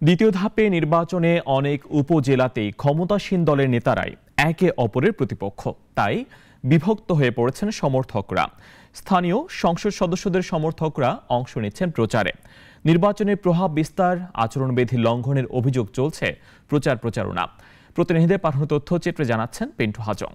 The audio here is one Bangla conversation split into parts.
দ্বিতীয় ধাপে নির্বাচনে অনেক উপজেলাতেই ক্ষমতাসীন দলের নেতারাই একে অপরের প্রতিপক্ষ। তাই বিভক্ত হয়ে পড়েছেন সমর্থকরা। স্থানীয় সংসদ সদস্যদের সমর্থকরা অংশ নিচ্ছেন প্রচারে। নির্বাচনের প্রভাব বিস্তার, আচরণবিধি লঙ্ঘনের অভিযোগ চলছে প্রচার প্রচারণা। প্রতিনিধিদের পাঠানো তথ্যচিত্রে জানাচ্ছেন পিন্টু হাজং।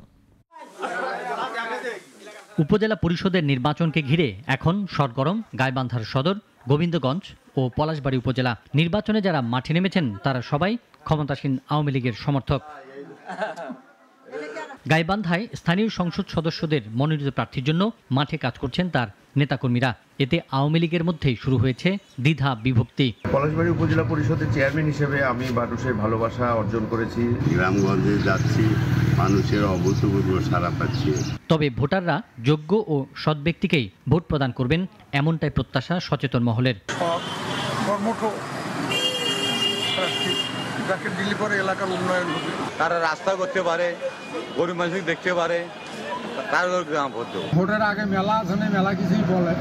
উপজেলা পরিষদের নির্বাচনকে ঘিরে এখন সরগরম, গাইবান্ধার সদর, গোবিন্দগঞ্জ ও পলাশবাড়ী উপজেলা নির্বাচনে যারা মাঠে নেমেছেন তারা সবাই ক্ষমতাসীন আওয়ামী লীগের সমর্থক। গাইবান্ধায় স্থানীয় সংসদ সদস্যদের মনোনীত প্রার্থীর জন্য মাঠে কাজ করছেন তার নেতাকর্মীরা। এতে আওয়ামী লীগের মধ্যেই শুরু হয়েছে দ্বিধা বিভক্তি। পলাশবাড়ি উপজেলা পরিষদের চেয়ারম্যান হিসেবে আমি মানুষের ভালোবাসা অর্জন করেছি। গ্রামগঞ্জে যাচ্ছি মানুষের অভূতপূর্ব সারা পাচ্ছি। তবে ভোটাররা যোগ্য ও সৎ ব্যক্তিকেই ভোট প্রদান করবেন এমনটাই প্রত্যাশা সচেতন মহলের। কর্মঠ প্রার্থী যাকে দিল্লি পরে এলাকার উন্নয়ন হবে। তারা রাস্তা করতে পারে গরিব মানুষ দেখতে পারে তার গ্রাম ভোট ভোটের আগে মেলা আছে না মেলা কিছুই বলে।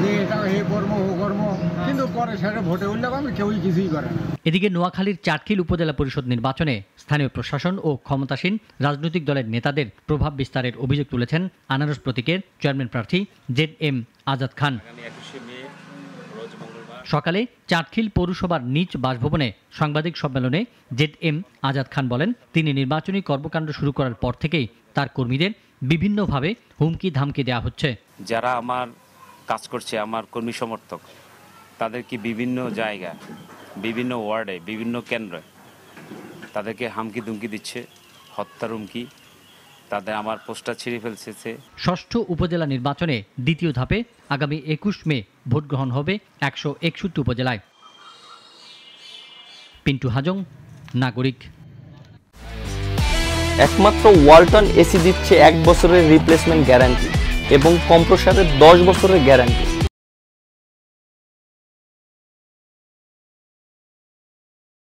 যে এটা হে কর্ম ও কর্ম কিন্তু পরে সেটা ভোটে উঠলে আমি কেউই কিছুই করে না। এদিকে নোয়াখালীর চাটখিল উপজেলা পরিষদ নির্বাচনে স্থানীয় প্রশাসন ও ক্ষমতাসীন রাজনৈতিক দলের নেতাদের প্রভাব বিস্তারের অভিযোগ তুলেছেন আনারস প্রতীকের চেয়ারম্যান প্রার্থী জেড এম আজাদ খান। সকালে চাটখিল পৌরসভার নিজ বাসভবনে সাংবাদিক সম্মেলনে জেড এম আজাদ খান বলেন, তিনি নির্বাচনী কর্মকাণ্ড শুরু করার পর থেকেই তার কর্মীদের বিভিন্নভাবে হুমকি ধামকি দেওয়া হচ্ছে। যারা আমার কাজ করছে, আমার কর্মী সমর্থক তাদেরকে বিভিন্ন জায়গা, বিভিন্ন ওয়ার্ডে, বিভিন্ন কেন্দ্রে তাদেরকে হামকি দুমকি দিচ্ছে হত্যার হুমকি তাদের আমার পোস্টার ছিঁড়ে ফেলছে ষষ্ঠ উপজেলা নির্বাচনে দ্বিতীয় ধাপে আগামী একুশ মে ভোট গ্রহণ হবে একশো একষট্টি উপজেলায়। পিন্টু হাজং নাগরিক। একমাত্র ওয়ালটন এসি দিচ্ছে এক বছরের রিপ্লেসমেন্ট গ্যারান্টি এবং কম্প্রসারের দশ বছরের গ্যারান্টি